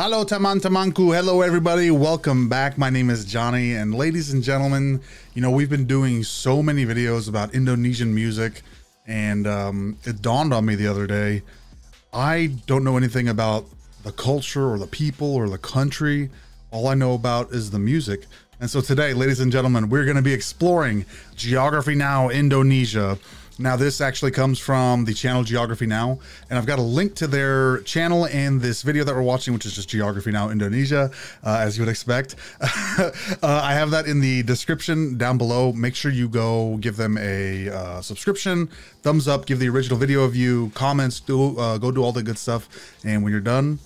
Hello, Taman Tamanku. Hello, everybody. Welcome back. My name is Jonny. And ladies and gentlemen, you know, we've been doing so many videos about Indonesian music. And um, it dawned on me the other day I don't know anything about the culture or the people or the country. All I know about is the music. And so today, ladies and gentlemen, we're going to be exploring Geography Now Indonesia. Now, this actually comes from the channel Geography Now, and I've got a link to their channel and this video that we're watching, which is just Geography Now Indonesia, uh, as you would expect. uh, I have that in the description down below. Make sure you go give them a uh, subscription, thumbs up, give the original video of you, comments, do uh, go do all the good stuff. And when you're done,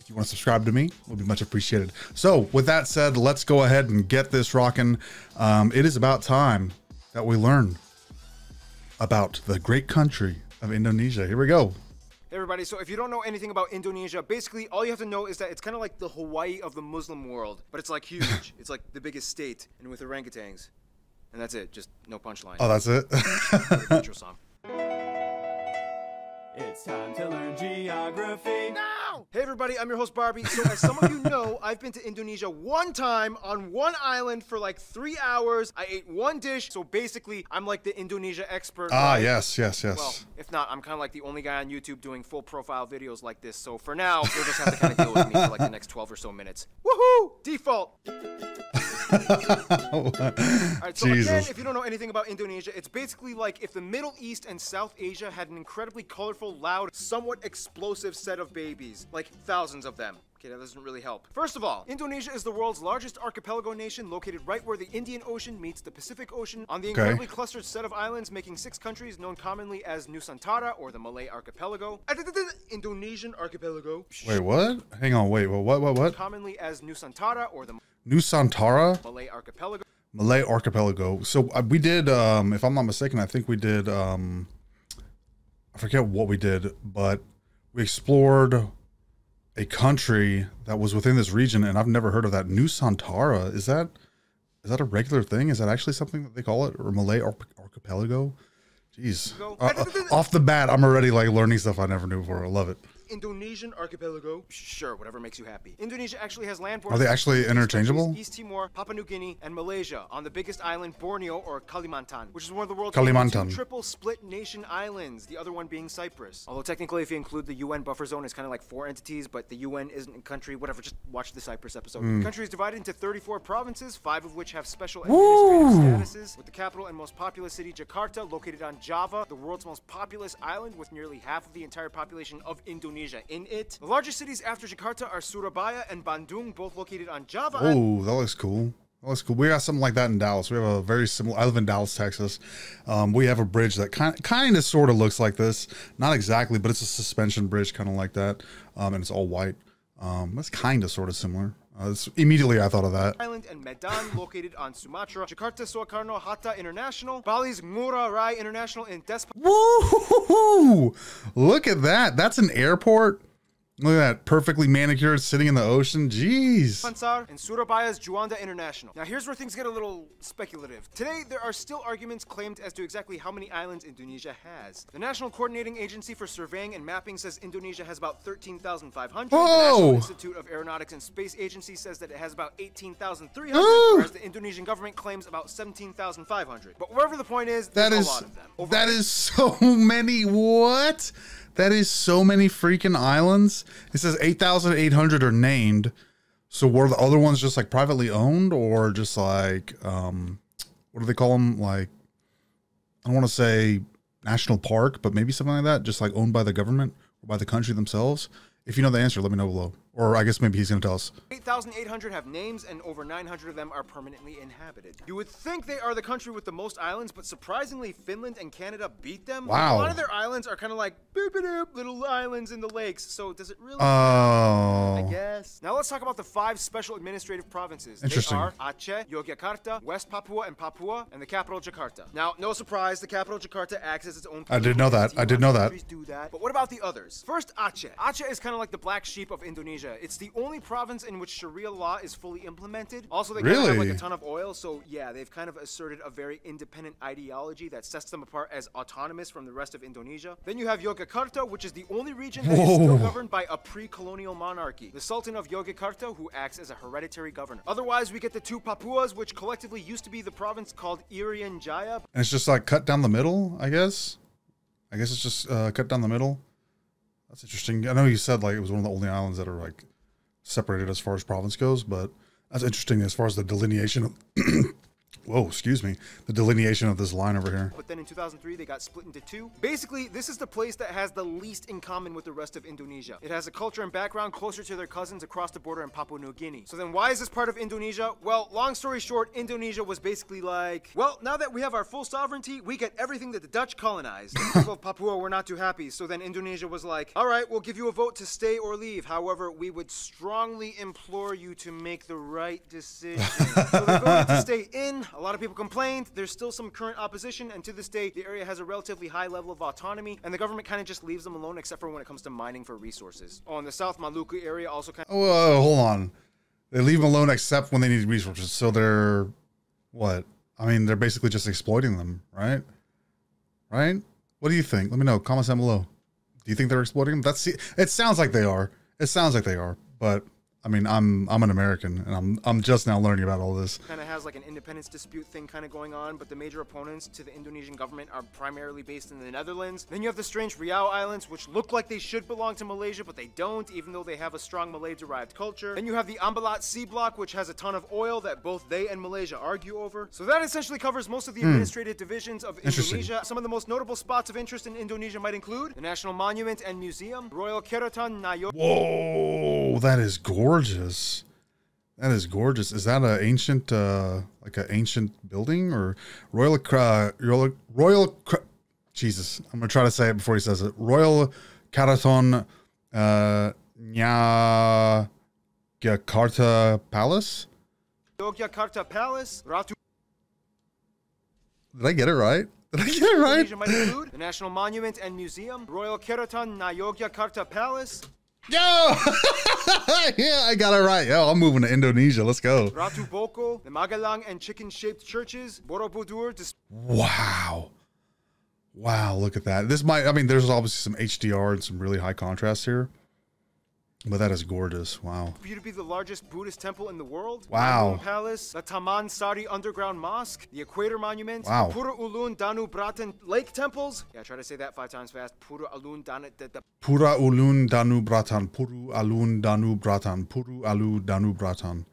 if you want to subscribe to me, it would be much appreciated. So, with that said, let's go ahead and get this rocking. Um, it is about time that we learn about the great country of Indonesia. Here we go. Hey everybody, so if you don't know anything about Indonesia, basically all you have to know is that it's kind of like the Hawaii of the Muslim world, but it's like huge. it's like the biggest state, and with orangutans. And that's it, just no punchline. Oh, that's it? Intro song. It's time to learn geography. Now! Hey everybody, I'm your host Barby. So as some of you know, I've been to Indonesia one time on one island for like three hours. I ate one dish, so basically I'm like the Indonesia expert. ah, right? yes, yes, yes. Well, if not, I'm kind of like the only guy on YouTube doing full profile videos like this. So for now, you'll just have to kind of deal with me for like the next 12 or so minutes. Woohoo! Default. Right, so Jesus. again, if you don't know anything about Indonesia, it's basically like if the Middle East and South Asia had an incredibly colorful, loud, somewhat explosive set of babies, like thousands of them. Okay, that doesn't really help. First of all, Indonesia is the world's largest archipelago nation located right where the Indian Ocean meets the Pacific Ocean on the Okay. incredibly clustered set of islands making six countries known commonly as Nusantara or the Malay archipelago. Indonesian archipelago. wait, what? Hang on, wait, what, what, what, what? Commonly as Nusantara or the Nusantara, Malay archipelago. Malay Archipelago. So uh, we did, um, if I'm not mistaken, I think we did, um, I forget what we did, but we explored a country that was within this region, and I've never heard of that. New Nusantara, is that is that a regular thing? Is that actually something that they call it, or Malay Arch- Archipelago? Jeez, Uh, uh, off the bat, I'm already like learning stuff I never knew before. I love it. Indonesian archipelago. Sure, whatever makes you happy. Indonesia actually has land Are they actually interchangeable? East Timor, Papua New Guinea, and Malaysia on the biggest island, Borneo or Kalimantan, which is one of the world's Kalimantan. triple split nation islands. The other one being Cyprus. Although technically, if you include the UN buffer zone, it's kind of like four entities, but the UN isn't a country. Whatever. Just watch the Cyprus episode. Hmm. The country is divided into 34 provinces, five of which have special administrative statuses, with the capital and most populous city, Jakarta, located on Java, the world's most populous island with nearly half of the entire population of Indonesia in it. The largest cities after Jakarta are Surabaya and Bandung, both located on Java. Oh, that looks cool. That looks cool. We got something like that in Dallas. We have a very similar. I live in Dallas, Texas. Um, we have a bridge that kind, kind of, sort of looks like this. Not exactly, but it's a suspension bridge, kind of like that, um, and it's all white. Um, that's kind of, sort of similar. Uh, immediately, I thought of that. Island and Medan, located on Sumatra. Jakarta Soekarno Hatta International. Bali's Ngurah Rai International in Despot. Woo! Look at that. That's an airport. Look at that, perfectly manicured, sitting in the ocean. Jeez. Pansar and Surabaya's Juanda International. Now here's where things get a little speculative. Today there are still arguments claimed as to exactly how many islands Indonesia has. The National Coordinating Agency for Surveying and Mapping says Indonesia has about 13,500. The National Institute of Aeronautics and Space Agency says that it has about 18,300, Ooh! whereas the Indonesian government claims about 17,500. But wherever the point is, That is a lot of them. Over that is so many. What? That is so many freaking islands. It says eight thousand eight hundred are named. So were the other ones just like privately owned, or just like um, what do they call them? Like I don't want to say national park, but maybe something like that. Just like owned by the government or by the country themselves. If you know the answer, let me know below. Or I guess maybe he's gonna tell us. 8,800 have names, and over 900 of them are permanently inhabited. You would think they are the country with the most islands, but surprisingly, Finland and Canada beat them. Wow. A lot of their islands are kind of like boop boop little islands in the lakes. So does it really? Oh, I guess. Now let's talk about the five special administrative provinces. Interesting. They are Aceh, Yogyakarta, West Papua and Papua, and the capital Jakarta. Now, no surprise, the capital Jakarta acts as its own. I didn't know that. I did Lots know that. Do that. But what about the others? First, Aceh. Aceh is kind of like the black sheep of Indonesia. It's the only province in which Sharia law is fully implemented. Also, they of have like a ton of oil, so yeah, they've kind of asserted a very independent ideology that sets them apart as autonomous from the rest of Indonesia. Then you have Yogyakarta, which is the only region that is still governed by a pre-colonial monarchy, the Sultan of Yogyakarta, who acts as a hereditary governor. Otherwise, we get the two Papuas, which collectively used to be the province called Irian Jaya, And it's just like cut down the middle, I guess. I guess it's just uh, cut down the middle. That's interesting. I know you said like it was one of the only islands that are like separated as far as province goes, but that's interesting as far as the delineation of. Whoa, excuse me. The delineation of this line over here. but then in 2003 they got split into two. Basically, this is the place that has the least in common with the rest of Indonesia. It has a culture and background closer to their cousins across the border in Papua New Guinea. So then why is this part of Indonesia? Well, long story short, Indonesia was basically like, well, now that we have our full sovereignty, we get everything that the Dutch colonized. The people of Papua were not too happy, so then Indonesia was like, all right, we'll give you a vote to stay or leave. However, we would strongly implore you to make the right decision. so they voted to stay in. A lot of people complained. There's still some current opposition, and to this day, the area has a relatively high level of autonomy, and the government kind of just leaves them alone, except for when it comes to mining for resources. Oh, and the South Maluku area also kind of. Oh, Whoa, uh, hold on. They leave them alone except when they need resources. So they're what? I mean, they're basically just exploiting them, right? Right? What do you think? Let me know. Comments down below. Do you think they're exploiting them? That's it. Sounds like they are. It sounds like they are. But I mean, I'm I'm an American, and I'm I'm just now learning about all this. kind of has like an independence dispute thing kind of going on, but the major opponents to the Indonesian government are primarily based in the Netherlands. Then you have the strange Riau Islands, which look like they should belong to Malaysia, but they don't, even though they have a strong Malay-derived culture. Then you have the Ambalat Sea Block, which has a ton of oil that both they and Malaysia argue over. So that essentially covers most of the hmm. administrative divisions of Indonesia. Some of the most notable spots of interest in Indonesia might include the National Monument and Museum, Royal Keraton Nayo. Whoa, that is gorgeous. That is gorgeous. Is that an ancient, uh, like an ancient building or Royal, Royal, Royal, Jesus, I'm gonna try to say it before he says it. Royal Karaton, uh, Nya Jakarta Palace. Yogyakarta Palace, Ratu Did I get it right? Did I get it right? Indonesia might include the National Monument and Museum, Royal Keraton Yogyakarta Palace, Yo, yeah, I got it right. Yo, I'm moving to Indonesia. Let's go. Ratu Boko, the Magelang and chicken-shaped churches, Borobudur, Wow. Wow, look at that. This might I mean there's obviously some HDR and some really high contrast here. But that is gorgeous. Wow. to be the largest Buddhist temple in the world, Wow. Bandung Palace, the Taman Sari Underground Mosque, the Equator Monument, Wow. Pura Ulun Danu Bratan Lake Temples. Yeah, try to say that five times fast. Pura Ulun Danu the Pura ulun danu bratan. Puru alun danu bratan. Puru alu danu bratan.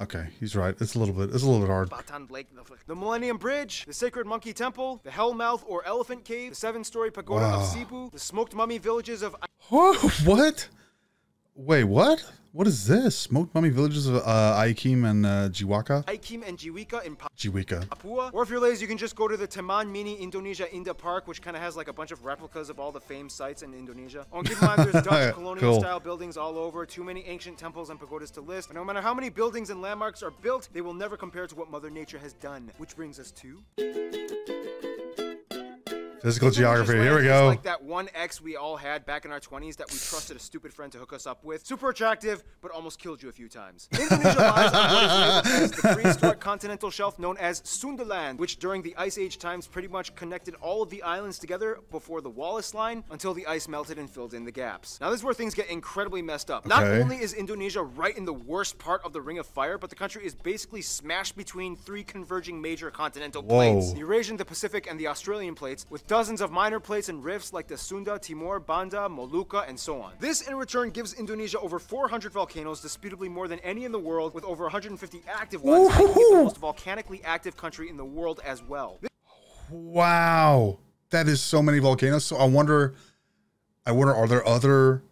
Okay, he's right. It's a little bit it's a little bit hard. Batan Lake, the Millennium Bridge, the Sacred Monkey Temple, the Hellmouth or Elephant Cave, the seven-story pagoda of Wow. Cebu, the smoked mummy villages of Whoa, what? Wait, what? What is this? Smoked mummy villages of uh, Aikim and uh, Jiwaka? Aikim and Jiwika in Pa- Jiwika. Papua. Or if you're lazy, you can just go to the Taman Mini Indonesia Indah Park, which kind of has like a bunch of replicas of all the famed sites in Indonesia. Oh, keep in mind, there's Dutch colonial Cool. style buildings all over, too many ancient temples and pagodas to list. And no matter how many buildings and landmarks are built, they will never compare to what Mother Nature has done. Which brings us to. Physical geography. Here we go. Like that one ex we all had back in our 20s that we trusted a stupid friend to hook us up with. Super attractive, but almost killed you a few times. Indonesia lies on what is labeled as the prehistoric continental shelf known as Sundaland, which during the Ice Age times pretty much connected all of the islands together before the Wallace Line until the ice melted and filled in the gaps. Now this is where things get incredibly messed up. Not only is Indonesia right in the worst part of the Ring of Fire, but the country is basically smashed between three converging major continental Whoa. plates. The Eurasian, the Pacific, and the Australian plates, with dozens of minor plates and rifts like the Sunda, Timor, Banda, Molucca, and so on. This, in return, gives Indonesia over 400 volcanoes, disputably more than any in the world, with over 150 active ones, making it the most volcanically active country in the world as well. Wow, that is so many volcanoes. So I wonder, I wonder, are there other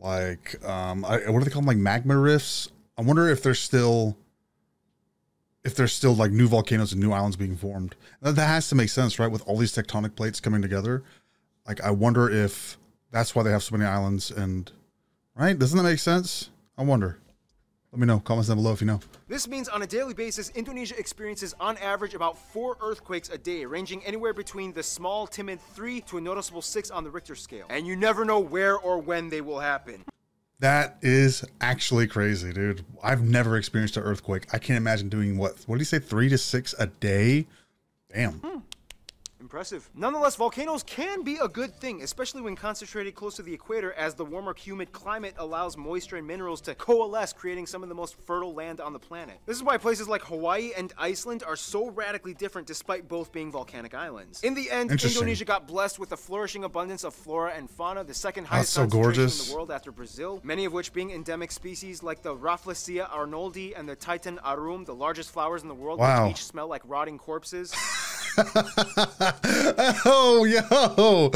like um, I, what do they call them? Like magma rifts? I wonder if there's still, if there's still like new volcanoes and new islands being formed. That, that has to make sense, right? With all these tectonic plates coming together, like I wonder if that's why they have so many islands and right? Doesn't that make sense? I wonder. Let me know. Comments down below if you know. This means on a daily basis, Indonesia experiences on average about four earthquakes a day, ranging anywhere between the small, timid 3 to a noticeable 6 on the Richter scale. And you never know where or when they will happen. That is actually crazy, dude. I've never experienced an earthquake. I can't imagine doing what? What did he say? Three to six a day? Damn. Hmm. Impressive. Nonetheless, volcanoes can be a good thing, especially when concentrated close to the equator, as the warmer, humid climate allows moisture and minerals to coalesce, creating some of the most fertile land on the planet. This is why places like Hawaii and Iceland are so radically different despite both being volcanic islands. In the end, Indonesia got blessed with a flourishing abundance of flora and fauna, the second highest so concentration gorgeous. in the world after Brazil, many of which being endemic species like the Rafflesia arnoldi and the Titan arum, the largest flowers in the world, Wow. which each smell like rotting corpses. oh, yo.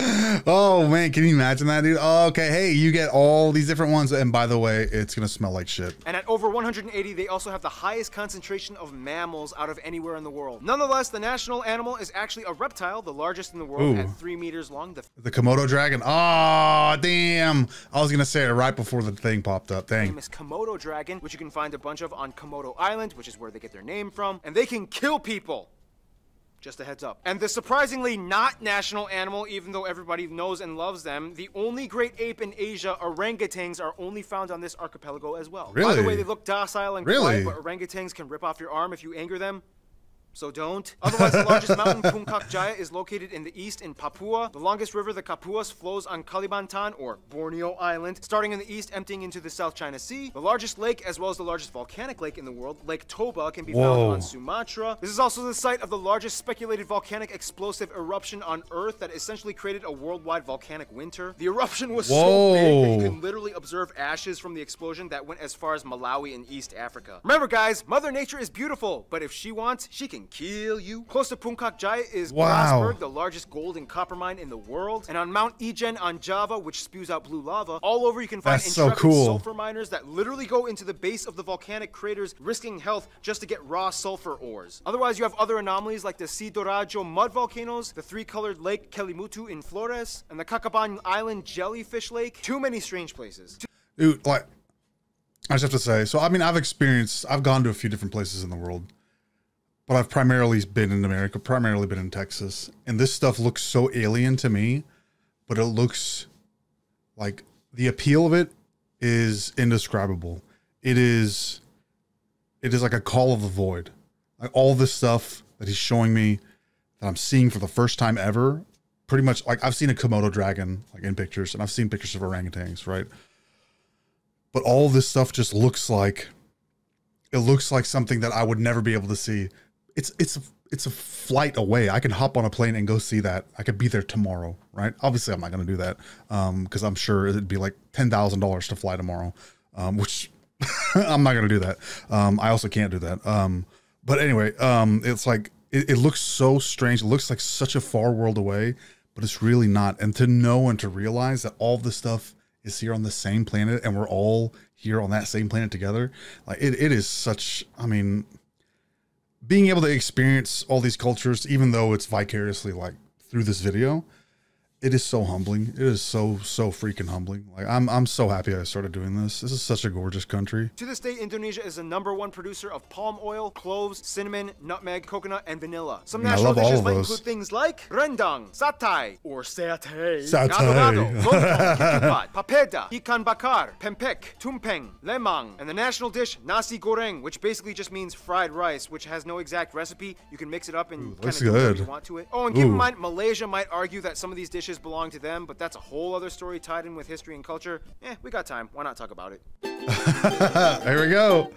Oh, man. Can you imagine that, dude? Oh, okay. Hey, you get all these different ones. And by the way, it's going to smell like shit. And at over 180, they also have the highest concentration of mammals out of anywhere in the world. Nonetheless, the national animal is actually a reptile, the largest in the world Ooh. at 3 meters long. The The Komodo dragon. Oh, damn. I was going to say it right before the thing popped up. Dang. famous Komodo dragon, which you can find a bunch of on Komodo Island, which is where they get their name from. And they can kill people. Just a heads up. And the surprisingly not national animal, even though everybody knows and loves them, the only great ape in Asia, orangutans, are only found on this archipelago as well. Really? By the way, they look docile and Really? quiet, but orangutans can rip off your arm if you anger them. So don't. Otherwise, the largest mountain, Puncak Jaya, is located in the east in Papua. The longest river, the Kapuas, flows on Kalimantan, or Borneo Island, starting in the east, emptying into the South China Sea. The largest lake, as well as the largest volcanic lake in the world, Lake Toba, can be found on Sumatra. This is also the site of the largest speculated volcanic explosive eruption on Earth that essentially created a worldwide volcanic winter. The eruption was so big that you Whoa. can literally observe ashes from the explosion that went as far as Malawi in East Africa. Remember, guys, Mother Nature is beautiful, but if she wants, she can kill you. Close to Puncak Jaya is Wow. The largest gold and copper mine in the world. And on Mount Ijen on Java, which spews out blue lava, all over you can find That's so cool. sulfur miners that literally go into the base of the volcanic craters, risking health just to get raw sulfur ores. Otherwise, you have other anomalies like the Sidoarjo mud volcanoes, the three-colored lake Kelimutu in Flores, and the Kakaban Island jellyfish lake. Too many strange places. dude like i just have to say so i mean i've experienced i've gone to a few different places in the world but i've primarily been in america primarily been in texas. And this stuff looks so alien to me but it looks like the appeal of it is indescribable. It is it is like a call of the void. Like all this stuff that he's showing me that i'm seeing for the first time ever pretty much like i've seen a komodo dragon like in pictures and i've seen pictures of orangutans right? But all this stuff just looks like it looks like something that I would never be able to see. It's it's a, it's a flight away. I can hop on a plane and go see that. I could be there tomorrow, right? Obviously, I'm not going to do that because I'm sure it'd be like ten thousand dollars to fly tomorrow, um, which I'm not going to do that. Um, I also can't do that. Um, but anyway, um, it's like it, it looks so strange. It looks like such a far world away, but it's really not. And to know and to realize that all this stuff is here on the same planet and we're all here on that same planet together, like it, it is such. I mean, being able to experience all these cultures, even though it's vicariously like through this video, it is so humbling. It is so so freaking humbling. Like I'm I'm so happy I started doing this. This is such a gorgeous country. To this day, Indonesia is the number one producer of palm oil, cloves, cinnamon, nutmeg, coconut, and vanilla. Some I national love all dishes of might those. include things like rendang, satay, or satay, Satay. gado-gado, lontong, ketupat, papeda, ikan bakar, pempek, tumpeng, lemang, and the national dish nasi goreng, which basically just means fried rice, which has no exact recipe. You can mix it up and kind of do whatever you want to it. Oh, and keep in mind, Malaysia might argue that some of these dishes belong to them, but that's a whole other story tied in with history and culture. Eh, we got time. Why not talk about it? There we go.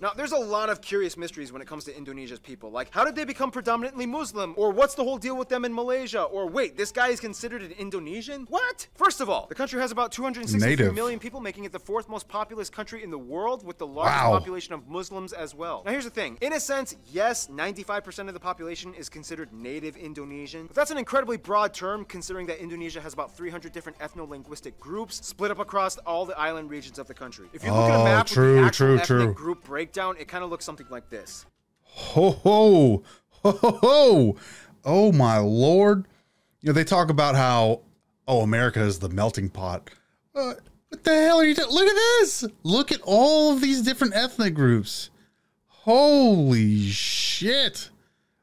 Now, there's a lot of curious mysteries when it comes to Indonesia's people. Like, how did they become predominantly Muslim? Or what's the whole deal with them in Malaysia? Or wait, this guy is considered an Indonesian? What? First of all, the country has about 263 Native. million people, making it the fourth most populous country in the world, with the largest Wow. population of Muslims as well. Now, here's the thing. In a sense, yes, 95% of the population is considered native Indonesian. But that's an incredibly broad term, considering that Indonesia has about 300 different ethno-linguistic groups split up across all the island regions of the country. If you look at a Oh, map true, with the actual true, ethnic true. group breakdown, it kind of looks something like this. Ho ho ho ho! Oh my lord! You know they talk about how oh America is the melting pot. Uh, What the hell are you doing? Look at this. Look at all of these different ethnic groups. Holy shit.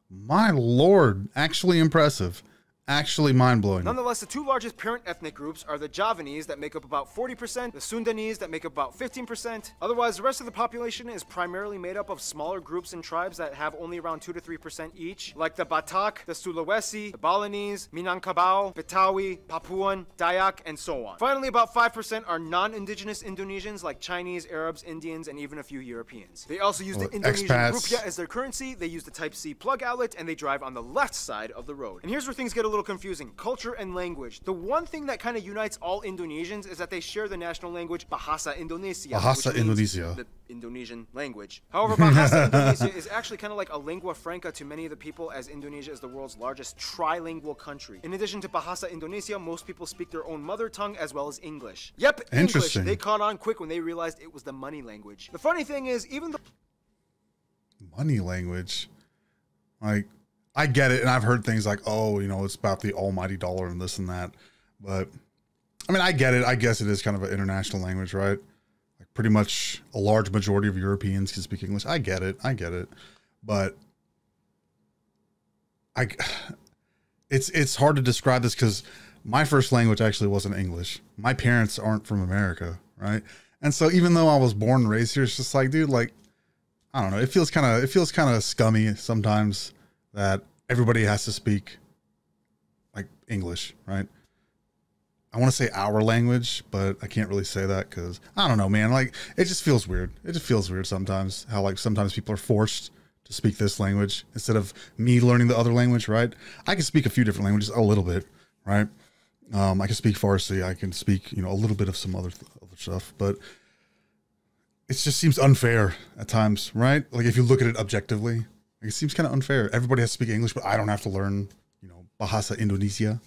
My lord. Actually impressive. Actually mind blowing. Nonetheless, the two largest parent ethnic groups are the Javanese that make up about 40%, the Sundanese that make up about 15%. Otherwise, the rest of the population is primarily made up of smaller groups and tribes that have only around 2 to 3% each, like the Batak, the Sulawesi, the Balinese, Minangkabau, Betawi, Papuan, Dayak, and so on. Finally, about 5% are non-indigenous Indonesians like Chinese, Arabs, Indians, and even a few Europeans. They also use the Indonesian expats. rupiah as their currency, they use the Type-C plug outlet, and they drive on the left side of the road. And here's where things get a little confusing. Culture and language. The one thing that kind of unites all Indonesians is that they share the national language Bahasa Indonesia. Bahasa Indonesia. The Indonesian language. However, Bahasa Indonesia is actually kind of like a lingua franca to many of the people as Indonesia is the world's largest trilingual country. In addition to Bahasa Indonesia, most people speak their own mother tongue as well as English. Yep, English. They caught on quick when they realized it was the money language. The funny thing is, even though money language. Like, I get it, and I've heard things like, "Oh, you know, it's about the almighty dollar and this and that." But I mean, I get it. I guess it is kind of an international language, right? Like, pretty much a large majority of Europeans can speak English. I get it. I get it. But I, it's it's hard to describe this because my first language actually wasn't English. My parents aren't from America, right? And so even though I was born and raised here, it's just like, dude, like I don't know. It feels kind of it feels kind of scummy sometimes that everybody has to speak like English, right? I want to say our language, but I can't really say that because I don't know, man. Like it just feels weird. It just feels weird sometimes. How like sometimes people are forced to speak this language instead of me learning the other language, right? I can speak a few different languages a little bit, right? Um, I can speak Farsi. I can speak, you know, a little bit of some other other stuff, but it just seems unfair at times, right? Like if you look at it objectively, it seems kind of unfair. Everybody has to speak English, but I don't have to learn, you know, Bahasa Indonesia.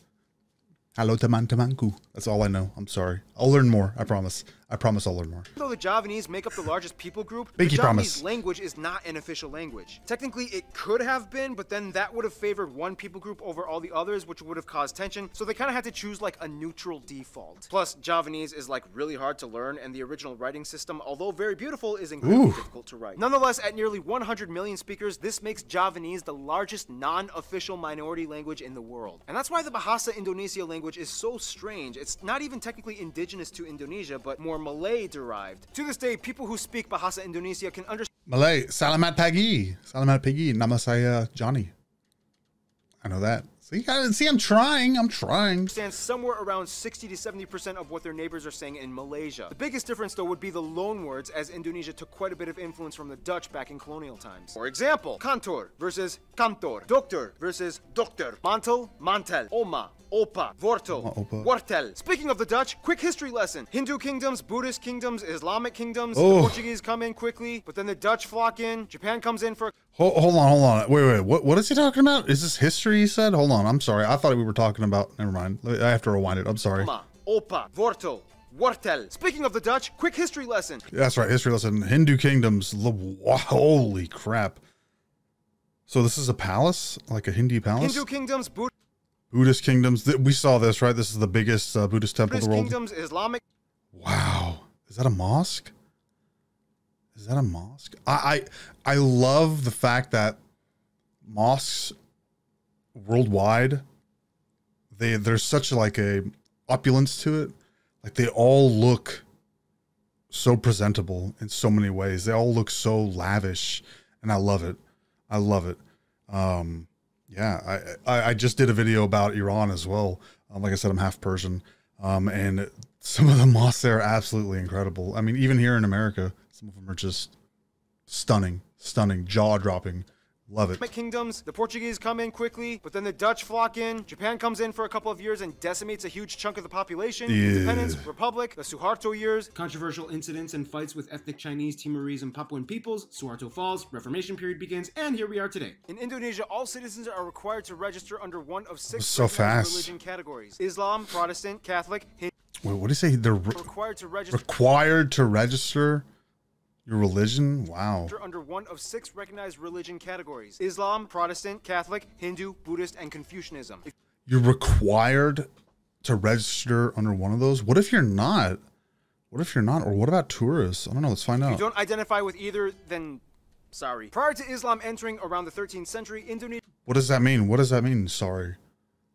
Halo teman temanku. That's all I know. I'm sorry. I'll learn more. I promise. I promise I'll learn more. though the Javanese make up the largest people group, the promise. Javanese language is not an official language. Technically, it could have been, but then that would have favored one people group over all the others, which would have caused tension. So they kind of had to choose like a neutral default. Plus, Javanese is like really hard to learn, and the original writing system, although very beautiful, is incredibly Ooh. difficult to write. Nonetheless, at nearly 100 million speakers, this makes Javanese the largest non-official minority language in the world. And that's why the Bahasa Indonesia language is so strange. It's not even technically indigenous to Indonesia, but more Malay derived. To this day, people who speak Bahasa Indonesia can understand Malay. Salamat pagi. Salamat pagi. Nama saya Jonny. I know that. See, I, see, I'm trying. I'm trying. stands somewhere around 60 to 70% of what their neighbors are saying in Malaysia. The biggest difference, though, would be the loan words, as Indonesia took quite a bit of influence from the Dutch back in colonial times. For example, kantor versus kantor, doctor versus dokter, mantel, mantel, oma, opa, wortel, Oma, oh, opa. wortel. Speaking of the Dutch, quick history lesson. Hindu kingdoms, Buddhist kingdoms, Islamic kingdoms, Oh. the Portuguese come in quickly, but then the Dutch flock in, Japan comes in for Hold, hold on, hold on. Wait, wait. What, what is he talking about? Is this history? He said. Hold on. I'm sorry. I thought we were talking about. Never mind. I have to rewind it. I'm sorry. oma, opa, wortel, wortel. Speaking of the Dutch, quick history lesson. That's right. History lesson. Hindu kingdoms. Holy crap. So this is a palace, like a Hindi palace. Hindu kingdoms, Buddhist Buddhist kingdoms. We saw this, right? This is the biggest uh, Buddhist temple in the world. kingdoms, Islamic Wow. Is that a mosque? Is that a mosque? I I, I love the fact that mosques worldwide they there's such like a opulence to it. Like they all look so presentable in so many ways. They all look so lavish and I love it. I love it. Um yeah, I, I just did a video about Iran as well. Um, like I said, I'm half Persian, um, and some of the mosques there are absolutely incredible. I mean, even here in America, some of them are just stunning, stunning, jaw dropping. Love it. kingdoms. The Portuguese come in quickly, but then the Dutch flock in. Japan comes in for a couple of years and decimates a huge chunk of the population. Yeah. Independence, Republic, the Suharto years. Controversial incidents and fights with ethnic Chinese, Timorese, and Papuan peoples, Suharto falls, Reformation period begins, and here we are today. In Indonesia, all citizens are required to register under one of six so fast. religion categories: Islam, Protestant, Catholic, Hindu. Wait, what do you say? They're re- Required to register required to register your religion. Wow. under one of six recognized religion categories: Islam, Protestant, Catholic, Hindu, Buddhist, and Confucianism. You're required to register under one of those. What if you're not? What if you're not? Or what about tourists? I don't know. Let's find out. If you don't identify with either, then sorry. Prior to Islam entering around the 13th century, Indonesia What does that mean? What does that mean? Sorry.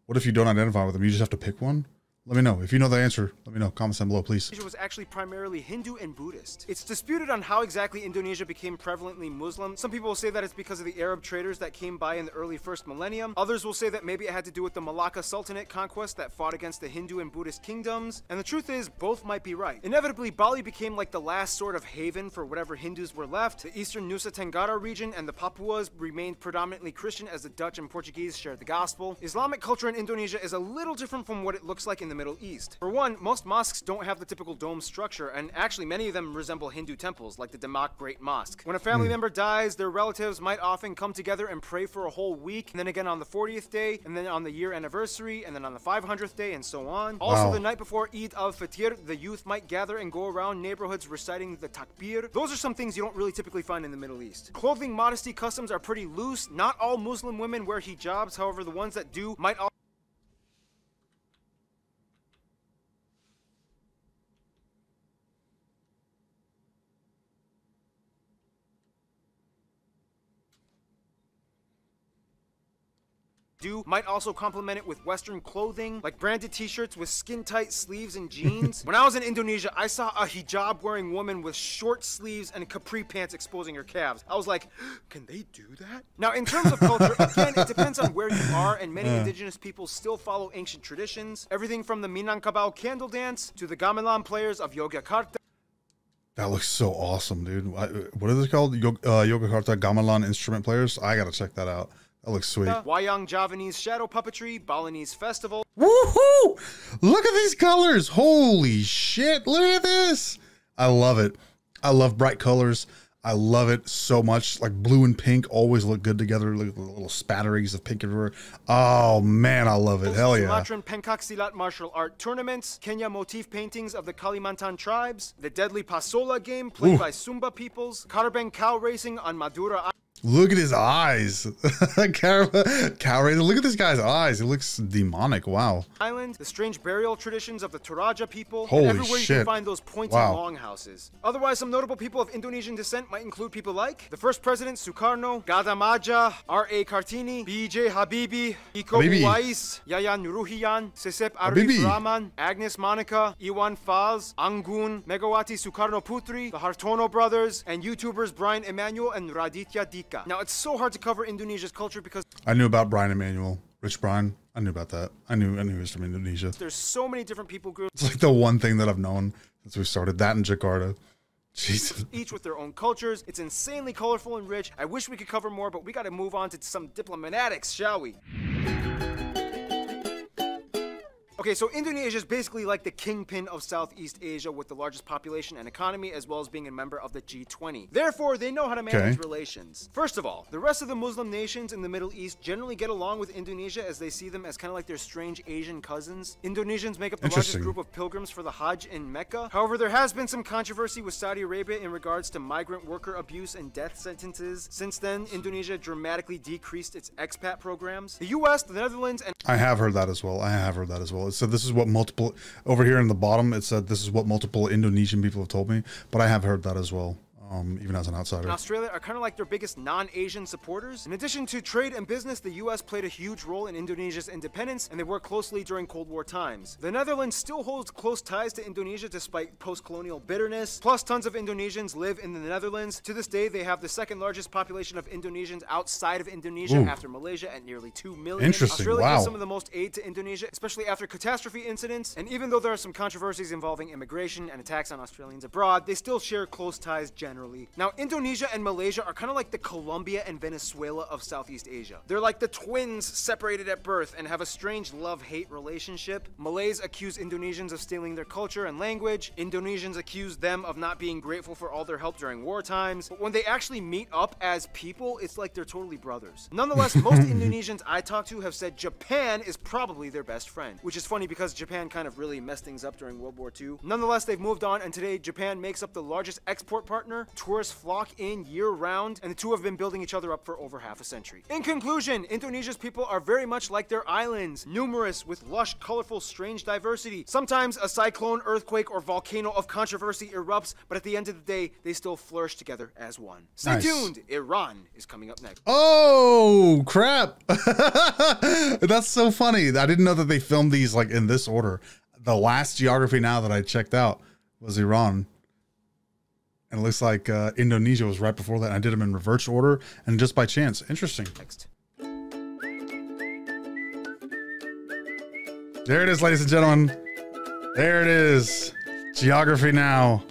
What if you don't identify with them? You just have to pick one? Let me know. If you know the answer, let me know. Comments down below, please. Indonesia was actually primarily Hindu and Buddhist. It's disputed on how exactly Indonesia became prevalently Muslim. Some people will say that it's because of the Arab traders that came by in the early first millennium. Others will say that maybe it had to do with the Malacca Sultanate conquest that fought against the Hindu and Buddhist kingdoms. And the truth is, both might be right. Inevitably, Bali became like the last sort of haven for whatever Hindus were left. The eastern Nusa Tenggara region and the Papuas remained predominantly Christian as the Dutch and Portuguese shared the gospel. Islamic culture in Indonesia is a little different from what it looks like in the Middle East. For one, most mosques don't have the typical dome structure, and actually many of them resemble Hindu temples, like the Demak Great Mosque. When a family hmm. member dies, their relatives might often come together and pray for a whole week, and then again on the 40th day, and then on the year anniversary, and then on the 500th day, and so on. Also, Wow. the night before Eid al-Fitr, the youth might gather and go around neighborhoods reciting the takbir. Those are some things you don't really typically find in the Middle East. Clothing modesty customs are pretty loose. Not all Muslim women wear hijabs, however, the ones that do might also do might also complement it with Western clothing, like branded t-shirts with skin-tight sleeves and jeans. when I was in Indonesia, I saw a hijab-wearing woman with short sleeves and capri pants exposing her calves. I was like, can they do that? Now, in terms of culture, again, it depends on where you are, and many indigenous peoples still follow ancient traditions. Everything from the Minangkabau candle dance to the gamelan players of Yogyakarta. That looks so awesome, dude. What is it called? Yo- uh, Yogyakarta Gamelan instrument players? I gotta check that out. That looks sweet. Wayang Javanese shadow puppetry, Balinese festival, Woohoo! Look at these colors. Holy shit. Look at this. I love it. I love bright colors. I love it so much. Like blue and pink always look good together. Look at the little spatterings of pink everywhere. Oh man, I love it. Hell yeah. Sumatran Pencak Silat martial art tournaments, Kenyah motif paintings of the Kalimantan tribes, the deadly Pasola game played by Sumba peoples, Karabeng cow racing on Madura Look at his eyes. cow, cow raiser. Look at this guy's eyes. He looks demonic. Wow. Island, the strange burial traditions of the Toraja people, Holy and everywhere you can find those pointy Wow. longhouses. Otherwise, some notable people of Indonesian descent might include people like the first president Sukarno, Gadamaja, R.A. Kartini, B.J. Habibie, Iko Habibi. Yayan Nuruhian, Sisip Arif. Rahman, Agnes Monica, Iwan Fals, Anggun, Megawati Sukarno Putri, the Hartono brothers, and YouTubers Brian Imanuel and Raditya Now, it's so hard to cover Indonesia's culture because I knew about Brian Imanuel. Rich Brian. I knew about that. I knew I knew he was from Indonesia. there's so many different people groups. It's like the one thing that I've known since we started. That in Jakarta. Jesus. each with their own cultures. It's insanely colorful and rich. I wish we could cover more, but we gotta move on to some diplomatics, shall we? Okay, so Indonesia is basically like the kingpin of Southeast Asia with the largest population and economy, as well as being a member of the G20. Therefore, they know how to manage Okay. relations. First of all, the rest of the Muslim nations in the Middle East generally get along with Indonesia as they see them as kind of like their strange Asian cousins. Indonesians make up the largest group of pilgrims for the Hajj in Mecca. However, there has been some controversy with Saudi Arabia in regards to migrant worker abuse and death sentences. Since then, Indonesia dramatically decreased its expat programs. The US, the Netherlands, and I have heard that as well. I have heard that as well. Said this is what multiple over here in the bottom. It said this is what multiple Indonesian people have told me, but I have heard that as well. Um, even as an outsider. and Australia are kind of like their biggest non-Asian supporters. In addition to trade and business, the US played a huge role in Indonesia's independence, and they worked closely during Cold War times. The Netherlands still holds close ties to Indonesia despite post-colonial bitterness. Plus, tons of Indonesians live in the Netherlands. To this day, they have the second largest population of Indonesians outside of Indonesia Ooh. after Malaysia at nearly 2 million. Interesting, Australia wow. gives some of the most aid to Indonesia, especially after catastrophe incidents. And even though there are some controversies involving immigration and attacks on Australians abroad, they still share close ties generally. Now, Indonesia and Malaysia are kind of like the Colombia and Venezuela of Southeast Asia. They're like the twins separated at birth and have a strange love-hate relationship. Malays accuse Indonesians of stealing their culture and language. Indonesians accuse them of not being grateful for all their help during war times. But when they actually meet up as people, it's like they're totally brothers. Nonetheless, most Indonesians I talk to have said Japan is probably their best friend, which is funny because Japan kind of really messed things up during World War II. Nonetheless, they've moved on, and today Japan makes up the largest export partner summer, tourists flock in year round, and the two have been building each other up for over half a century. In conclusion, Indonesia's people are very much like their islands, numerous with lush, colorful, strange diversity. Sometimes a cyclone, earthquake, or volcano of controversy erupts, but at the end of the day, they still flourish together as one. Stay Nice. tuned, Iran is coming up next. Oh crap! That's so funny. I didn't know that they filmed these like in this order. The last geography now that I checked out was Iran, and it looks like uh, Indonesia was right before that. I did them in reverse order, and just by chance, interesting. Next. There it is, ladies and gentlemen. There it is. Geography now.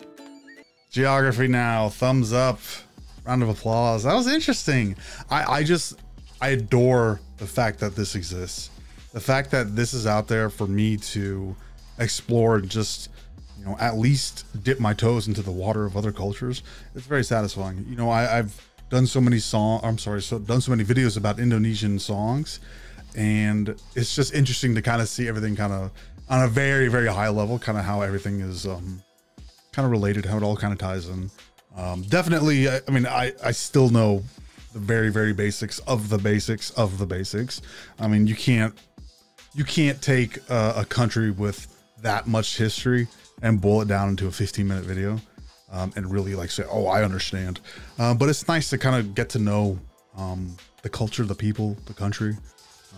Geography now. Thumbs up. Round of applause. That was interesting. I, I just I adore the fact that this exists. The fact that this is out there for me to explore and just you know at least dip my toes into the water of other cultures. It's very satisfying. You know, I, I've done so many song. I'm sorry, so done so many videos about Indonesian songs, and it's just interesting to kind of see everything kind of on a very very high level, kind of how everything is um, kind of related, how it all kind of ties in. Um, definitely, I, I mean, I I still know the very very basics of the basics of the basics. I mean, you can't you can't take a, a country with that much history and boil it down into a 15 minute video um, and really like say, oh, I understand. Um, but it's nice to kind of get to know um, the culture, the people, the country,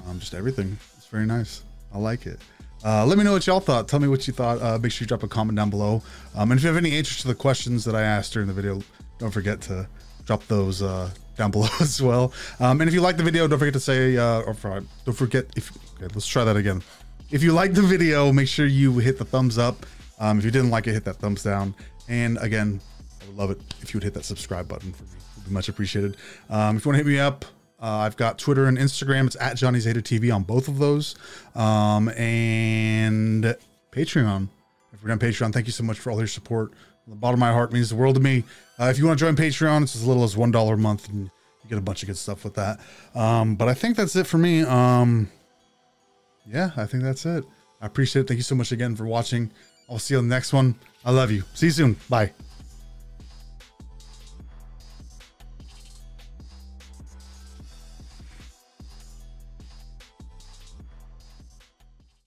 um, just everything. It's very nice. I like it. Uh, let me know what y'all thought. Tell me what you thought. Uh, make sure you drop a comment down below. Um, and if you have any answers to the questions that I asked during the video, don't forget to drop those uh, down below as well. Um, and if you like the video, don't forget to say, uh, or don't forget if, okay, let's try that again. If you like the video, make sure you hit the thumbs up. Um, if you didn't like it, hit that thumbs down. And again, I would love it if you would hit that subscribe button for me. It would be much appreciated. Um, if you want to hit me up, uh, I've got Twitter and Instagram. It's at Jonny Zeta TV on both of those. Um, and Patreon. If you're on Patreon, thank you so much for all your support. The bottom of my heart means the world to me. Uh, if you want to join Patreon, it's as little as one dollar a month, and you get a bunch of good stuff with that. Um, but I think that's it for me. Um, yeah, I think that's it. I appreciate it. Thank you so much again for watching. I'll see you on the next one. I love you. See you soon. Bye.